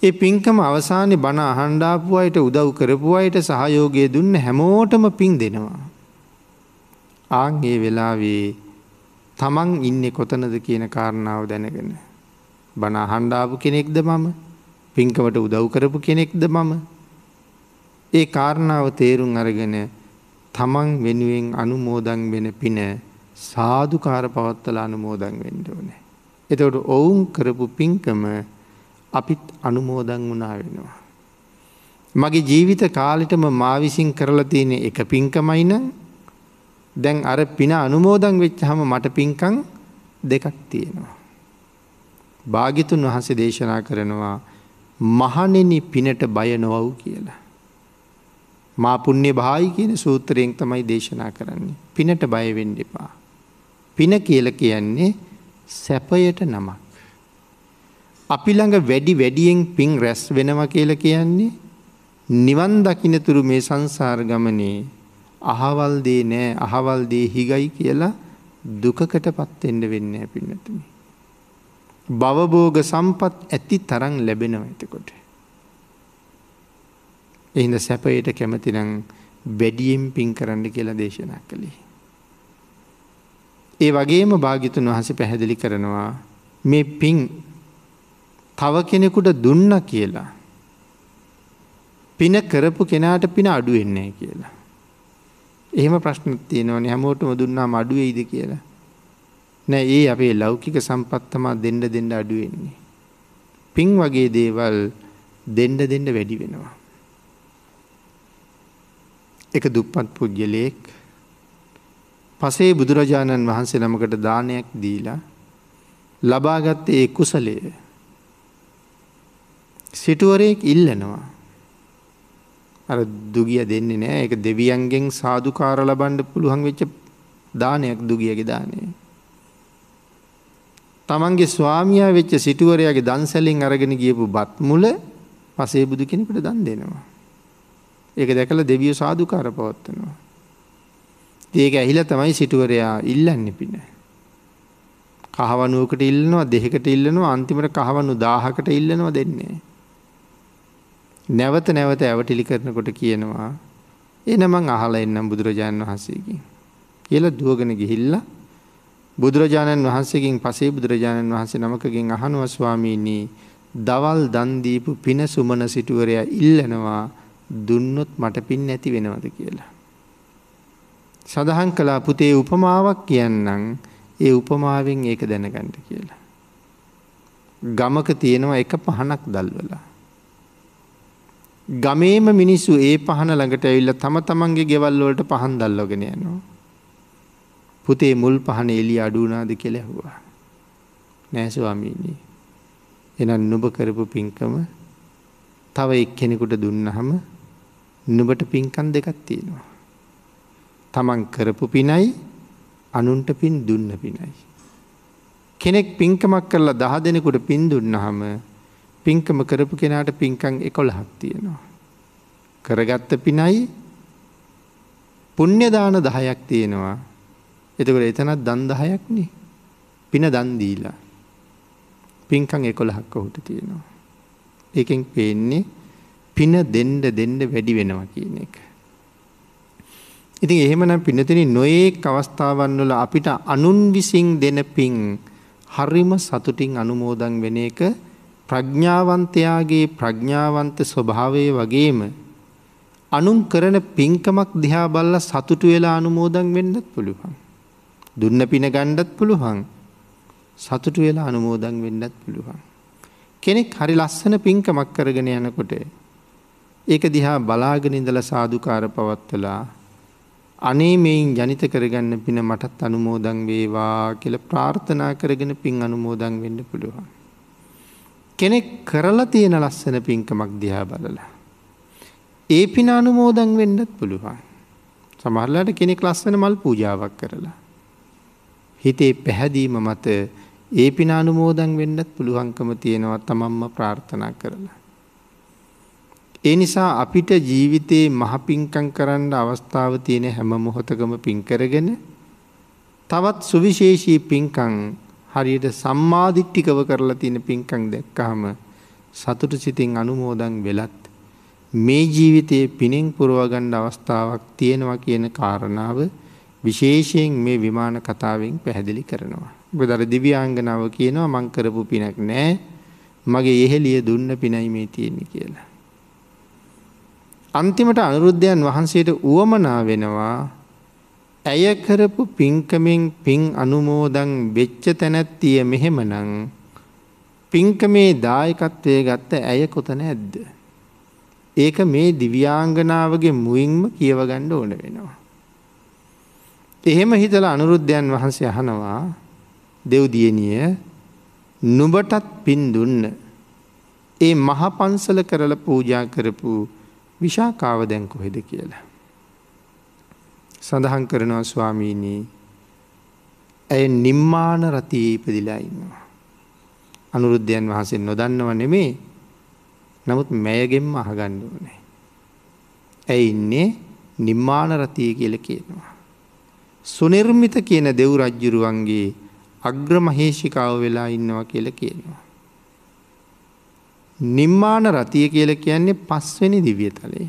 ඒ පින්කම අවසානයේ බණ අහණ්ඩාපු අයට උදව් කරපු අයට සහයෝගය දුන්න හැමෝටම පින් දෙනවා. ආන් ඒ වෙලාවේ තමන් ඉන්නේ කොතනද කියන කාරණාව දැනගෙන. බණ අහණ්ඩාපු කෙනෙක්ද මම පින්කමට උදව් කරපු කෙනෙක්ද මම. ඒ කාරණාව තේරුම් අරගෙන තමන් වෙනුවෙන් අනුමෝදන් වෙන පින සාධකාර පවත්තල අනුමෝදන් වෙන්ඩ ඕනේ. එතවට ඔවුන් කරපු පින්කම අපිත් අනුමෝදන් වුණා වෙනවා. මගේ ජීවිත කාලිටම මාවිසින් කරලා තියෙන එක පින්කමයින දැන් අර පින අනුමෝදන් වෙච්ච හම මට පින්කං දෙකක් තියෙනවා. භාගිතුන් වහන්සේ දේශනා කරනවා මහනෙනි පිනට බය නොවව් කියලා. මා පුුණ්‍ය භායි කියන සූත්‍රයෙන් තමයි දේශනා කරන්නේ. පිනට බයවෙන්න එපා. පින කියල කියන්නේ සැපයට නමක්. අපි ළඟ වැඩි වැඩියෙන් පින් රැස් වෙනව කියල කියන්නේ නිවන් දකිනතුරු මේ සංසාර ගමනේ අහවල්දේ නෑ අහවල්දේ හිගයි කියලා දුකකට පත්තෙන්ට වෙන්න පින්නතුමි. බවබෝග සම්පත් ඇති තරං ලැබෙනව ඇතකොට. එහිද සැපයට කැමතිනං වැඩියෙන් පින් කරන්න කියලා දේශනා කළේ. ඒ වගේම භාගිතුන් වහස පැහැදිලි කරනවා මේ පින් තව කෙනෙකුට දුන්න කියලා. පින කරපු කෙනාට පින අඩුවෙන්නේ කියලා. එහෙම ප්‍රශ්න තියෙනවන හැමෝටම දුන්නා අඩුවෙයිද කියලා. නෑ ඒ අපේ ලෞකික සම්පත්තමා දෙන්න දෙන්න අඩුවෙන්නේ. පින් වගේ දේවල් දෙන්න දෙන්න වැඩි වෙනවා. එක දුප්පත් පුද්ගලයෙක් පසේ බුදුරජාණන් වහන්සේ නමකට දානයක් දීලා ලබාගත්ත ඒ කුසලය සිටුවරයෙක් ඉල්ලනවා අර දුගිය දෙන්නේ නෑ එක දෙවියන්ගෙන් සාධකාර ලබන්ඩ පුළුවන් වෙච්ච දානයක් දුගියගේ දානය. තමන්ගේ ස්වාමියයා වෙච්ච සිටුවරයාගේ දන්සැලින් අරගෙන ගියපු බත් මුල පසේ බුදු කෙනෙකුට දන් දෙනවා. ඒක දැකල දෙවිය සාධකාර පවත්වනවා. ඒක ඇහිල තමයි සිටුවරයා ඉල්ලන්න පින. කහවනුවකට ඉල්ලනවා දෙකට ඉල්ලනවා අන්තිමට කහවනු දාහකට ඉල්ලනවා දෙන්නේ. නැවත නැවත ඇවටිලි කරනකොට කියනවා එනමං අහලා එන්නම් බුදුරජාණන් වහන්සේකින්. කියල දුවගෙන ගිහිල්ල බුදුරජාණන් වහන්සේකින් පසේ බුදුරජාණන් වහන්සේ නමකගෙන් අහනුවස්වාමීනී දවල් දන්දීපු පින සුමන සිටුවරයා ඉල්ලනවා දුන්නොත් මට පින් නැති වෙනවද කියලා. සඳහන් කලා පුතේ උපමාවක් කියන්නම් ඒ උපමාවෙන් ඒක දැනගන්ට කියලා. ගමක තියෙනවා එක පහනක් දල්වලා. ගමේම මිනිස්සු ඒ පහන ළඟට ඇවිල්ල තම තමන්ගේ ගෙවල්ලෝට පහන් දල්ලෝගෙන යනවා. පුතේ මුල් පහන එලි අඩුනාද කෙලැහවා. නෑස්වාමීනී. එන නුබ කරපු පින්කම තව එක් කෙනෙකුට දුන්නහම නුබට පින්කන් දෙකක් තියෙනවා. තමන් කරපු පිනයි අනුන්ට පින් දුන්න පිනයි. කෙනෙක් පින්කමක් කරලා දහ දෙනෙකුට පින් දුන්නහම පින්කම කරපු කෙනාට පින්කං එකොළහක් තියෙනවා. කරගත්ත පිනයි පුුණ්්‍යදාන දහයක් තියෙනවා. එතකට එතනත් දන්දහයක්නේ පින දන්දීලා. පින්කං එකොළහක් ඔහුට තියෙනවා. එකෙන් පේන්නේ පින දෙන්ඩ දෙන්ඩ වැඩි වෙනවා කියන එක. ඉතින් එහෙමනම් පිනතින නොඒක් අවස්ථාවන් වල අපිට අනුන් විසින් දෙන පින් හරිම සතුටින් අනුමෝදන් වෙන එක ප්‍රඥාවන්තයාගේ ප්‍රඥාවන්ත ස්වභාවය වගේම අනුන් කරන පින්කමක් දිහා බල්ල සතුටු වෙලා අනුමෝදන් වෙන්නත් පුළුවන්. දුන්න පින ගණ්ඩත් පුළුවන් සතුටු වෙලා අනුමෝදන් වෙන්නත් පුළුවන්. කෙනෙක් හරි ලස්සන පින්කමක් කරගෙන යනකොට ඒක දිහා බලාගෙන ඉඳල සාධකාර පවත්වලා අනේ මෙයින් ජනිත කරගන්න පින මටත් අනුමෝදං වේවා කියල ප්‍රාර්ථනා කරගෙන පින් අනුමෝදං වෙන්න පුළුවන්. කෙනෙක් කරලා තියෙන ලස්සන පින්කමක් දිහා බලලා. ඒ පින අනුමෝදං වෙන්නත් පුළුවන්. සමහරලාට කෙනෙක් ලස්සන මල් පූජාවක් කරලා. හිතේ පැහැදීම මත ඒ පින අනුමෝදං වෙන්නත් පුළුවන්කම තියෙනවා තමම්ම ප්‍රාර්ථනා කරලා. ඒ නිසා අපිට ජීවිතයේ මහපින්කං කරන්න අවස්ථාව තියෙන හැම මොහොතකම පින්කරගෙන තවත් සුවිශේෂී පින්කං හරියට සම්මාධිට්ටිකව කරලා තියෙන පින්කං දැක්කහම සතුට සිතින් අනුමෝදන් වෙලත් මේ ජීවිතයේ පිනෙන් පුරවගණ්ඩ අවස්ථාවක් තියෙනවා කියන කාරණාව විශේෂයෙන් මේ විමාන කතාවෙන් පැහැදිලි කරනවා. බදර දිව්‍යාංගනාව කියනවා මංකරපු පිනක් නෑ මගේ එහෙලිය දුන්න පිනයි මේ තියෙන්නේ කියලා. අන්තිමට අනුරුද්ධයන් වහන්සේට වුවමනා වෙනවා ඇය කරපු පින්කමෙන් පින් අනුමෝදන් වෙච්ච තැනැත්තිය මෙහෙමනං පින්කමේ දායකත්වය ගත්ත ඇය කොතන ඇද්ද. ඒක මේ දිව්‍යාංගනාවගේ මුයින්ම කියවගණ්ඩ ඕන වෙනවා. එහෙම හිතල අනුරුද්ධයන් වහන්සේ අහනවා දෙව්දියනිය නුබටත් පින් දුන්න. ඒ මහපන්සල කරල පූජා කරපු විශාකාව දැන් කොහෙද කියලා. සඳහන් කරනවා ස්වාමීනී ඇය නිම්මාන රතියේ ඉපදිලා ඉන්නවා. අනුරුද්ධයන් වහන්සේ නොදන්නව නෙමේ නමුත් මෑගෙන්ම අහගන්න ඕනේ. ඇයි ඉන්නේ නිම්මාන රතිය කියල කියනවා. සුනිර්මිත කියන දෙව් රජ්ජුරුවන්ගේ අග්‍ර මහේෂිකාව වෙලා ඉන්නවා කියල කියනවා. නිම්මාන රතිය කියල කියන්නේ පස්වෙනි දිවිය තලේ.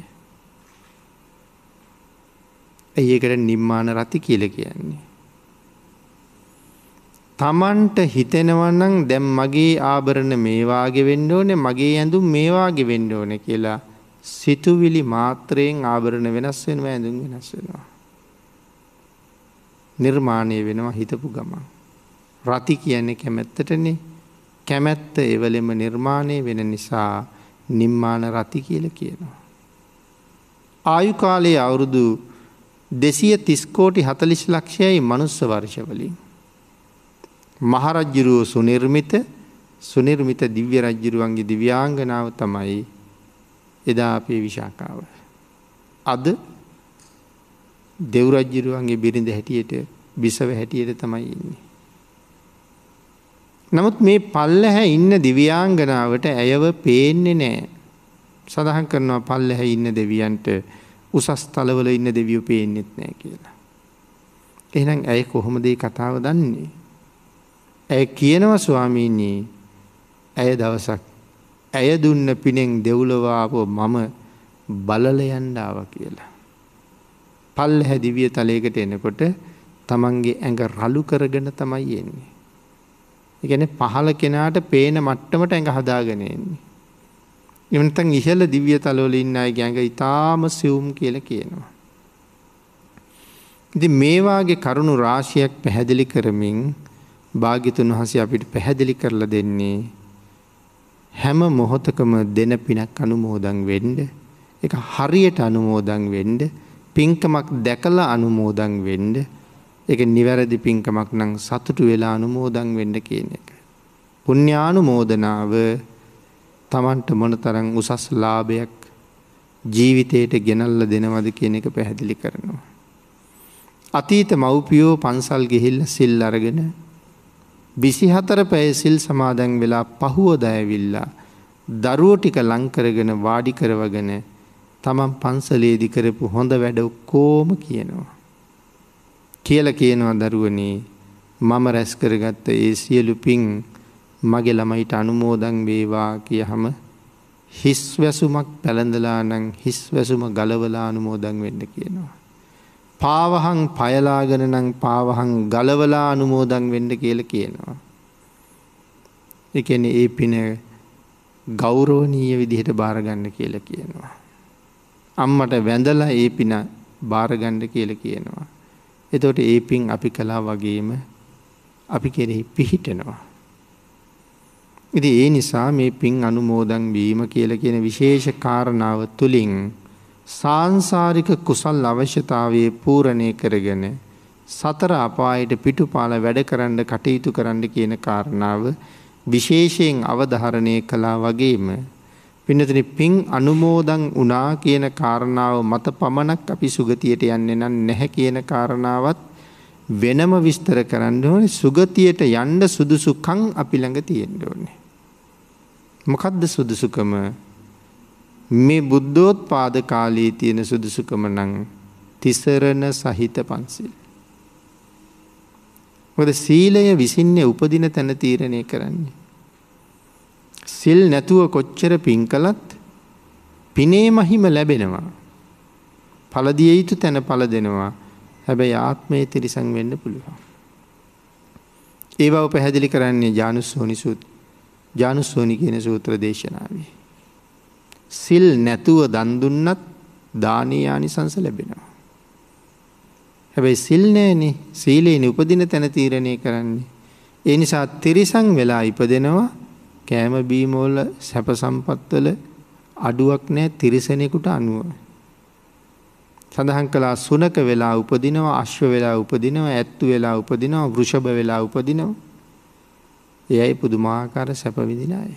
ඇඒකට නිම්මාන රති කියල කියන්නේ. තමන්ට හිතෙනවන්නන් දැම් මගේ ආභරණ මේවාගේ වෙන්න ඕනේ මගේ ඇඳුම් මේවාගේ වෙන්න ඕන කියලා සිතුවිලි මාත්‍රයෙන් ආභරණ වෙනස් වෙනවා ඇඳුම් වෙනස් වෙනවා. නිර්මාණය වෙනවා හිතපු ගමන්. රති කියන්නේ කැමැත්තටනේ කැමැත්ත එවලෙම නිර්මාණය වෙන නිසා නිම්මාන රති කියල කියනවා. ආයුකාලයේ අවුරුදු දෙසිය තිස්කෝටි හතලිස් ලක්ෂයයි මනුස්ස වර්ෂවලින්. මහරජ්ජුරුව සුනිර්මිත සුනිර්මිත දිව්‍ය රජ්ජුරුවන්ගේ දිව්‍යාංගනාව තමයි එදා අපේ විශාකාව. අද දෙව්රජ්ජිරුවන්ගේ බිරිඳ හැටියට බිසව හැටියට තමයි ඉන්නේ. නමුත් මේ පල්ලහැ ඉන්න දිව්‍යාංගනාවට ඇයව පේන්නේ නෑ. සඳහන් කරනවා පල්ලහැ ඉන්න දෙවියන්ට උසස් තලවල ඉන්න දෙවියෝ පේනෙත් නෑ කියලා. එහෙනම් ඇය කොහොමදේ කතාව දන්නේ. ඇය කියනව ස්වාමීනී ඇය දවසක් ඇය දුන්න පිනෙන් දෙව්ලවාපෝ මම බලලයන්ඩාව කියලා. පල් හැදිවිය තලයකට එනකොට තමන්ගේ ඇඟ රලු කරගෙන තමයි එන්නේ. එකන පහල කෙනාට පේන මට්ටමට ඇඟ හදාගෙනෙන්නේ. එමතන් ඉහල දිවිය තලෝල ඉන්න අය ගැඟ ඉතාම සිවුම් කියල කියනවා. ඉති මේවාගේ කරුණු රාශියක් පැහැදිලි කරමින් භාගිතුන් වහසේ අපිට පැහැදිලි කරලා දෙන්නේ හැම මොහොතකම දෙන පිනක් අනුමෝදන් වෙන්ඩ එක හරියට අනුමෝදන් වෙන්ඩ පින්කමක් දැකලා අනුමෝදන් වෙන්ඩ එක නිවැරදි පින්කමක් නං සතුටු වෙලා අනුමෝදන් වෙන්න කියන එක. පුුණ්ඥානු මෝදනාව තමන්ට මොන තරං උසස් ලාභයක් ජීවිතයට ගෙනල්ල දෙනවද කියන එක පැහැදිලි කරනවා. අතීත මව්පියෝ පන්සල් ගෙහිල්ල සිල් අරගෙන විසිහතර පැය සිල් සමාදැන් වෙලා පහුව දයවිල්ලා දරුවෝ ටික ලංකරගෙන වාඩි කරවගෙන තමන් පන්සලේදි කරපු හොඳ වැඩ කෝම කියනවා. කියල කියනවා දරුවනේ මම රැස් කරගත්ත ඒ සියලු පින් මගේ ළමයිට අනුමෝදන් වේවා කිය හම හිස් වැසුමක් පැළඳලා නං හිස් වැසුම ගලවලා අනුමෝදන් වෙන්න කියනවා. පාවහං පයලාගෙන නං පාවහං ගලවලා අනුමෝදන් වෙන්න කියල කියනවා. එකන ඒ පින ගෞරෝණීය විදිහට භාරගන්න කියල කියනවා. අම්මට වැඳලා ඒ පින භාරගණ්ඩ කියල කියනවා. එතොට ඒ පින් අපි කලා වගේම අපි කෙරෙහි පිහිටනවා. ඉති ඒ නිසා මේ පින් අනුමෝදන් වීම කියල කියන විශේෂ කාරණාව තුළින් සංසාරික කුසල් අවශ්‍යතාවයේ පූරණය කරගෙන සතර අපායට පිටුපාල වැඩ කරන්න කටයුතු කරන්න කියන කාරණාව විශේෂයෙන් අවධහරණය කලා වගේම පිනතින පින් අනුමෝදන් වනා කියන කාරණාව මත පමණක් අපි සුගතියට යන්න නම් නැහැ කියන කාරණාවත් වෙනම විස්තර කරන්න ඕනේ සුගතියට යන්ඩ සුදුසුකං අපි ළඟ තියෙන්ට ඕනේ. මොකක්ද සුදුසුකම මේ බුද්ධෝත් පාද කාලයේ තියෙන සුදුසුකම නං තිසරණ සහිත පන්සිල්. මොද සීලය විසින්නේ උපදින තැන තීරණය කරන්නේ. සිල් නැතුව කොච්චර පින් කළත් පිනේ මහිම ලැබෙනවා. පලදිය යුතු තැන පල දෙනවා හැබැයි ආත්මය තිරිසං වෙන්න පුළුවන්. ඒ බව පැහැදිලි කරන්නේ ජානුස්සෝනි සූත් ජානුස්සෝනි කියන සූත්‍ර දේශනාවේ. සිල් නැතුව දන්දුන්නත් දානීයානි සංස ලැබෙනවා. හැබැයි සිල්නෑනේ සීලේන උපදින තැන තීරණය කරන්නේ. ඒ නිසා තිරිසං වෙලා ඉපදෙනවා කෑම බීමෝල සැප සම්පත්වල අඩුවක් නෑ තිරිසනෙකුට අනුව. සඳහන් කලා සුනක වෙලා උපදිනවා අශ්ව වෙලා උපදිනවා ඇත්තු වෙලා උපදිනවා වෘෂභ වෙලා උපදිනවා. එයයි පුදුමාකාර සැපවිදිනාය.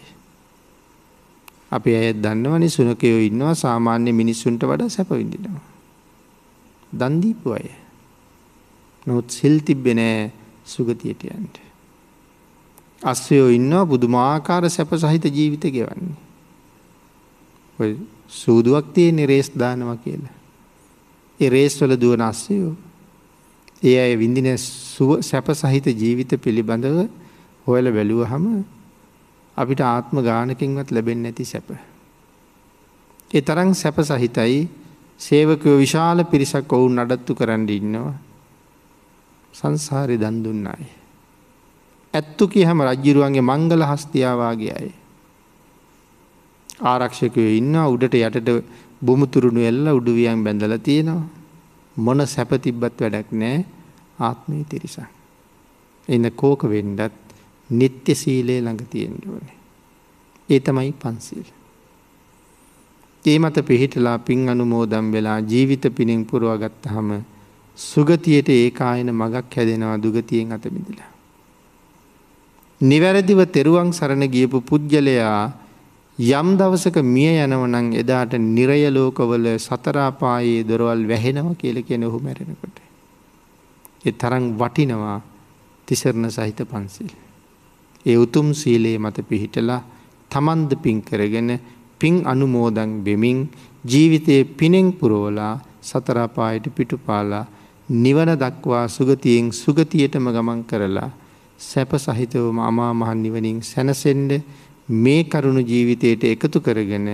අපි ඇය දන්නවනි සුනකයෝ ඉන්නවා සාමාන්‍ය මිනිස්සුන්ට වඩා සැපවිඳිනවා. දන්දීපු අය. නොත් සිල් තිබ්බෙනෑ සුගතියට යන්ට. අස්වයෝ ඉන්නවා බුදුමාකාර සැප සහිත ජීවිත ගෙවන්නේ. සූදුවක් තියෙන රේස් දානවා කියලා. ඒ රේස්වල දුවන අස්සයෝ. ඒ අය විඳින සුව සැප සහිත ජීවිත පිළිබඳව හොයල බැලුව හම අපිට ආත්ම ගානකින්වත් ලැබෙන් නැති සැප. ඒ තරං සැප සහිතයි සේවකව විශාල පිරිසක් ඔවුන් නඩත්තු කරන්න ඉන්නවා. සංසාරය දන්දුන්නයි. ඇත්තු කිය හැම රජ්ජිරුවන්ගේ මංගල හස්තියාවාගේ අය. ආරක්ෂකයෝ ඉන්න උඩට යටට බුමුතුරුණු එල්ල උඩුවියන් බැඳල තියෙනවා. මොන සැප තිබ්බත් වැඩක් නෑ ආත්මී තිරිසක්. එන්න කෝක වෙන්ඩත් නිත්‍ය සීලේ ළඟ තියෙන්ටුවනේ. ඒ තමයි පන්සිල්. ඒ මත පිහිටලා පින් අනුමෝදම් වෙලා ජීවිත පිණින් පුරුවගත්ත හම සුගතියට ඒකායන මගක් හැදෙනවා දුගතියෙන් අතමිදිලා. නිවැරදිව තෙරුවන් සරණ ගියපු පුද්ගලයා යම් දවසක මිය යනවනං එදාට නිරයලෝකවල සතරාපායේ දොරවල් වැහෙනව කියල කියෙන ඔහු මැරෙනකොට. එ තරං වටිනවා තිසරණ සහිත පන්සිල්. ඒ උතුම් සීලයේ මත පිහිටලා තමන්ද පින් කරගෙන පින් අනුමෝදං බෙමින් ජීවිතයේ පිනෙන් පුරෝලා සතරාපායට පිටුපාලා නිවන දක්වා සුගතියෙන් සුගතියටම ගමන් කරලා සැප සහිතවම අමා මහන් නිවනින් සැනසෙන්ඩ මේ කරුණු ජීවිතයට එකතු කරගෙන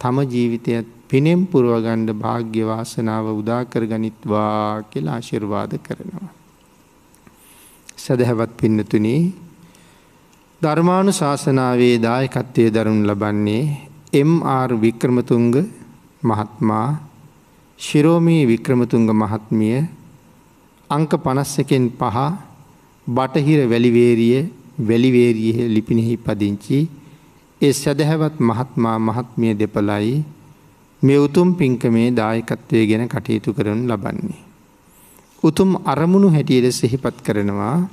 තම ජීවිතයත් පිනෙම් පුරුවගණ්ඩ භාග්‍යවාසනාව උදාකර ගනිත්වා කියලා ආශිර්වාද කරනවා. සැදැහැවත් පින්නතුනී ධර්මාණු ශාසනාවේ දායකත්වය දරුණු ලබන්නේ එම්.ආර් වික්‍රමතුංග මහත්මා ශිරෝමී වික්‍රමතුංග මහත්මිය අංක පනස්සකෙන් පහ බටහිර වැලිවේරිය වැලිවේරිය ලිපිනෙහි පදිංචි ඒ සැදැහැවත් මහත්මා මහත්මිය දෙපලයි මේ උතුම් පින්කමේ දායකත්වය ගැන කටයුතු කරනු ලබන්නේ. උතුම් අරමුණු හැටියට සිහිපත් කරනවා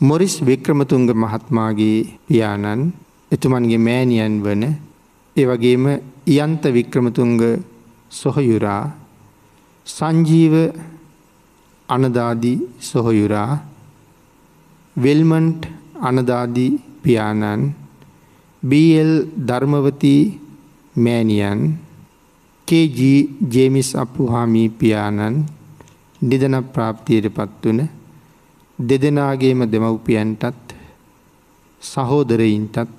මොරිස් වික්‍රමතුන්ග මහත්මාගේ පියාණන් එතුමන්ගේ මෑනියන් වන ඒවගේම ඉයන්ත වික්‍රමතුන්ග සොහයුරා සංජීව අනදාදී සොහොයුරා වෙල්මන්ට් අනදාදී පියාණන් බල් ධර්මවතී මෑනියන් කේජී ජේමිස් අපපුහාමී පියාණන් නිදන ප්‍රාප්තියට පත් වන දෙදෙනගේම දෙමව්පියන්ටත් සහෝදරයින්ටත්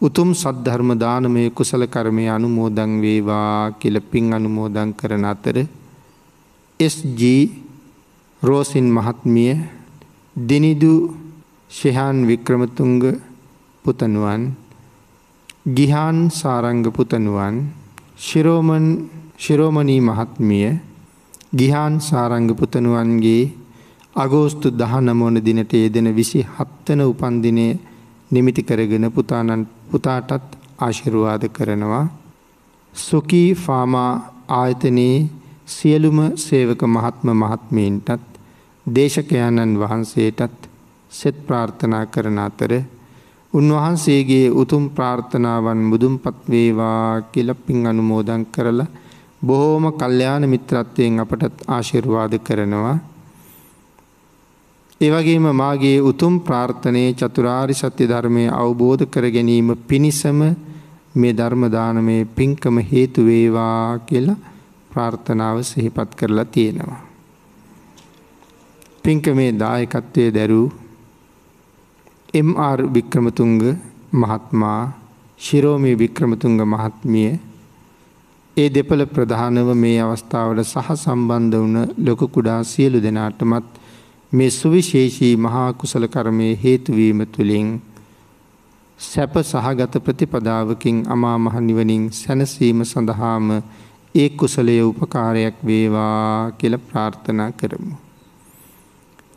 උතුම් සද්ධර්ම දානමය කුසල කරමය අනුමෝදං වේවා කියල පින් අනුමෝදං කරන අතර SG රෝසින් මහත්මිය දිනිදු ශිහාන් වික්‍රමතුංග පුතනුවන් ගිහාන් සාරංග පුතනුවන් ශිරෝමන් ශිරෝමණී මහත්මිය ගිහාන් සාරංග පුතනුවන්ගේ අගෝස්තු දහනමෝන දිනට යෙදෙන විසි හත්තන උපන්දිනය නිමිති කරගෙන පුතානන් පුතාටත් ආශිරුවාද කරනවා. සොකී ෆාමා ආයතනයේ සියලුම සේවක මහත්ම මහත්මීන්ටත් දේශකයාණන් වහන්සේටත් සෙත් ප්‍රාර්ථනා කරන අතර උන්වහන්සේගේ උතුම් ප්‍රාර්ථනාවන් මුදුන්පත් වේවා කියලා පින් අනුමෝදන් කරලා බොහෝම කල්යාණ මිත්‍රත්වයෙන් අපටත් ආශිර්වාද කරනවා. ඒවගේම මාගේ උතුම් ප්‍රාර්ථනයේ චතුරාරි සත්‍ය ධර්මය අවබෝධ කර ගැනීම පිණිසම මේ ධර්මදානමේ පින්කම හේතු වේවා කියලා ප්‍රාර්ථනාව සිහිපත් කරලා තියෙනවා. පින්කමේ දායකත්වය දැරූ එම්.ආර්. වික්‍රමතුංග මහත්මයා ශිරෝමී වික්‍රමතුංග මහත්මිය ඒ දෙපළ ප්‍රධානව මේ අවස්ථාවට සහ සම්බන්ධ වුණ ලොක කුඩා සියලු දෙනාටමත් මේ සුවිශේෂී මහා කුසල කර්මය හේතුවීම තුළින් සැප සහගත ප්‍රතිපදාවකින් අමා මහ නිවනින් සැනසීම සඳහාම ඒ කුසලය උපකාරයක් වේවා කියලා ප්‍රාර්ථනා කරමු.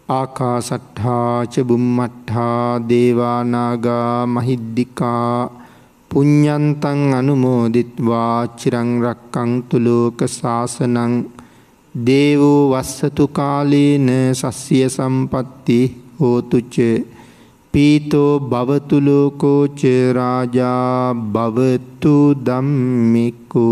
ආකාසට්ඨා ච බුම්මට්ඨා දේවා නාග මහිද්దికා පුඤ්ඤන්තං අනුමෝදිත්වා චිරං රක්කන්තු ලෝක සාසනං දේවෝ වස්සතු කාලේන සස්්‍ය සම්පatti හෝතු ච පීතෝ භවතු ලෝකෝ ච රාජා භවතු ධම්මිකෝ